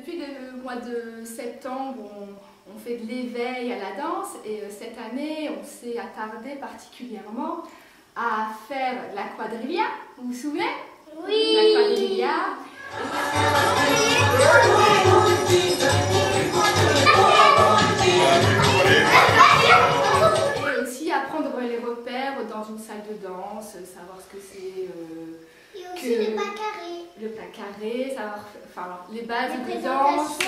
depuis le mois de septembre, on, fait de l'éveil à la danse et euh, cette année, on s'est attardé particulièrement à faire la quadrilla. Vous vous souvenez? Oui La quadrilla. Et aussi apprendre les repères dans une salle de danse, savoir ce que c'est. Euh, et aussi le pas carré. Le pas carré, savoir enfin, les bases de danse.